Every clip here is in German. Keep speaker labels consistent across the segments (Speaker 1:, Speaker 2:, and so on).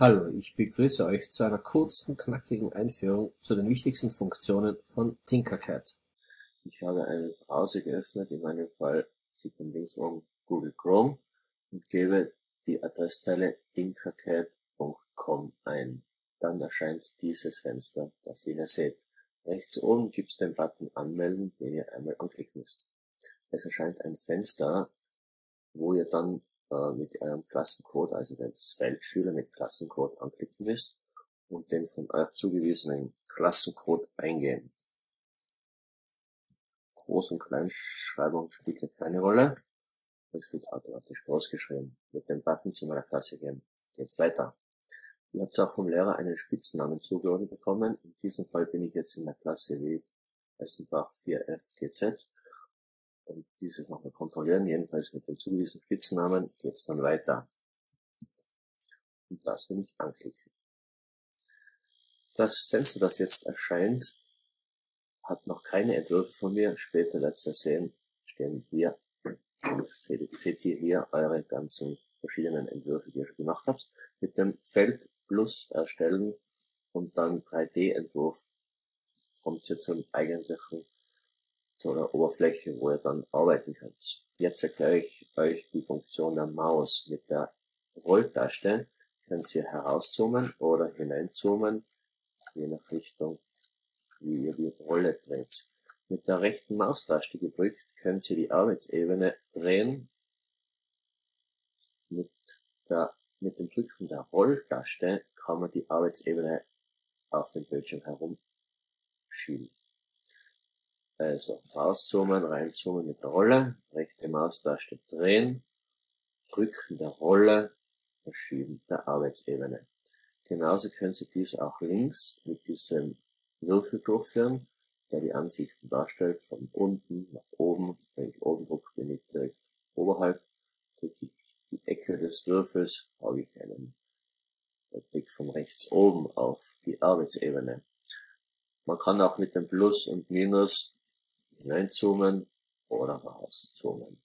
Speaker 1: Hallo, ich begrüße euch zu einer kurzen, knackigen Einführung zu den wichtigsten Funktionen von Tinkercad. Ich habe einen Browser geöffnet, in meinem Fall sieht man links oben Google Chrome und gebe die Adresszeile tinkercad.com ein. Dann erscheint dieses Fenster, das ihr hier seht. Rechts oben gibt es den Button Anmelden, den ihr einmal anklicken müsst. Es erscheint ein Fenster, wo ihr dann äh, mit eurem Klassencode, also das Feld mit Klassencode anklicken müsst und den von euch zugewiesenen Klassencode eingeben. Groß- und Kleinschreibung spielt hier keine Rolle. Es wird automatisch groß geschrieben. Mit dem Button zu meiner Klasse gehen. Geht's weiter. Ihr habt auch vom Lehrer einen Spitznamen zugeordnet bekommen. In diesem Fall bin ich jetzt in der Klasse wie Essenbach 4FGZ und dieses nochmal kontrollieren. Jedenfalls mit dem zugewiesenen Spitznamen geht's dann weiter. Und das will ich anklicken. Das Fenster, das jetzt erscheint, hat noch keine Entwürfe von mir. Später werdet ihr sehen, stehen hier und seht, ihr hier eure ganzen verschiedenen Entwürfe, die ihr schon gemacht habt. Mit dem Feld Plus erstellen und dann 3D-Entwurf kommt ihr zum eigentlichen zu einer Oberfläche, wo ihr dann arbeiten könnt. Jetzt erkläre ich euch die Funktion der Maus. Mit der Rolltaste könnt ihr herauszoomen oder hineinzoomen, je nach Richtung, wie ihr die Rolle dreht. Mit der rechten Maustaste gedrückt könnt ihr die Arbeitsebene drehen. Mit, der, mit dem Drücken der Rolltaste kann man die Arbeitsebene auf dem Bildschirm herumschieben. Also rauszoomen, reinzoomen mit der Rolle, rechte Maustaste drehen, drücken der Rolle, verschieben der Arbeitsebene. Genauso können Sie dies auch links mit diesem Würfel durchführen, der die Ansichten darstellt, von unten nach oben. Wenn ich oben drücke, bin ich direkt oberhalb. Drücke ich die Ecke des Würfels, habe ich einen Blick von rechts oben auf die Arbeitsebene. Man kann auch mit dem Plus und Minus hineinzoomen oder rauszoomen.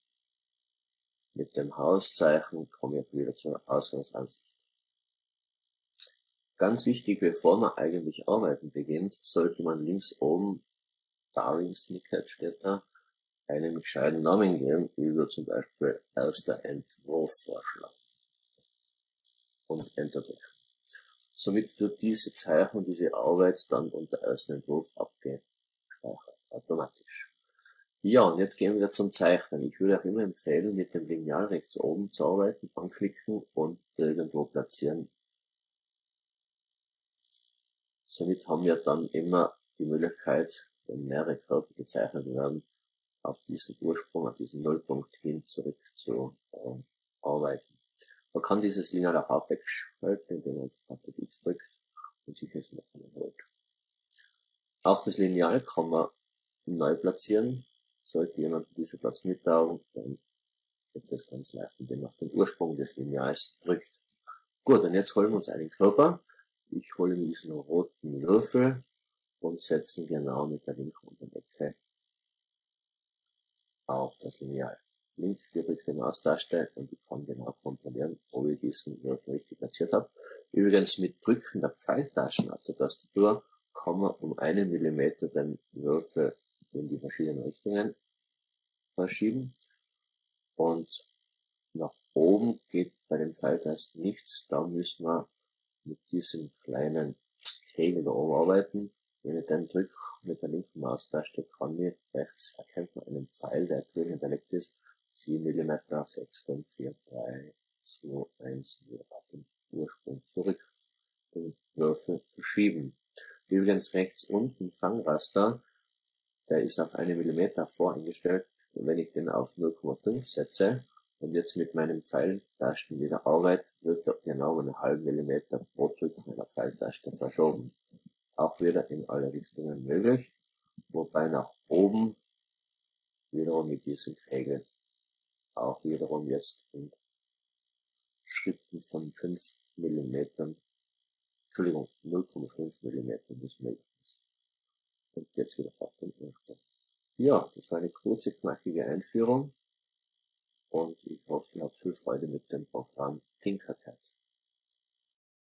Speaker 1: Mit dem Hauszeichen komme ich wieder zur Ausgangsansicht. Ganz wichtig, bevor man eigentlich arbeiten beginnt, sollte man links oben, Daring Snicket steht da, einen gescheiten Namen geben, über zum Beispiel erster Entwurf vorschlagen. Und Enter drücken. Somit wird diese Zeichnung, diese Arbeit dann unter ersten Entwurf abgespeichert automatisch. Ja, und jetzt gehen wir zum Zeichnen. Ich würde auch immer empfehlen, mit dem Lineal rechts oben zu arbeiten, anklicken und irgendwo platzieren. Somit haben wir dann immer die Möglichkeit, wenn mehrere Körper gezeichnet werden, auf diesen Ursprung, auf diesen Nullpunkt hin zurück zu äh, arbeiten. Man kann dieses Lineal auch wegschalten, indem man auf das X drückt und sich es noch holt. Auch das Lineal kann man neu platzieren. Sollte jemand diesen Platz nicht taugen, dann geht das ganz leicht, indem man auf den Ursprung des Lineals drückt. Gut, und jetzt holen wir uns einen Körper. Ich hole mir diesen roten Würfel und setzen genau mit der linken Unterecke auf das Lineal. Link gedrückte Maustaste und ich kann genau kontrollieren, ob ich diesen Würfel richtig platziert habe. Übrigens mit Drücken der Pfeiltaschen auf der Tastatur kann man um einen Millimeter den Würfel in die verschiedenen Richtungen verschieben. Und nach oben geht bei dem Pfeiltast nichts. Da müssen wir mit diesem kleinen Kegel da oben arbeiten. Wenn ich den drücke mit der linken Maustaste, kann ich rechts erkennt man einen Pfeil, der grün hinterlegt ist. 7 mm, 6, 5, 4, 3, 2, 1, wieder auf den Ursprung zurück. Den Würfel verschieben. Übrigens rechts unten Fangraster der ist auf eine Millimeter voreingestellt. Und wenn ich den auf 0,5 setze und jetzt mit meinem Pfeiltasten wieder arbeite, wird er genau eine halbe Millimeter pro Drücken einer Pfeiltaste verschoben. Auch wieder in alle Richtungen möglich, wobei nach oben wiederum mit diesem Kegel auch wiederum jetzt in Schritten von 5 Millimetern, Entschuldigung, 0,5 Millimeter bis möglich und jetzt wieder auf den Ursprung. Ja, das war eine kurze, knackige Einführung und ich hoffe, ihr habt viel Freude mit dem Programm Tinkercad.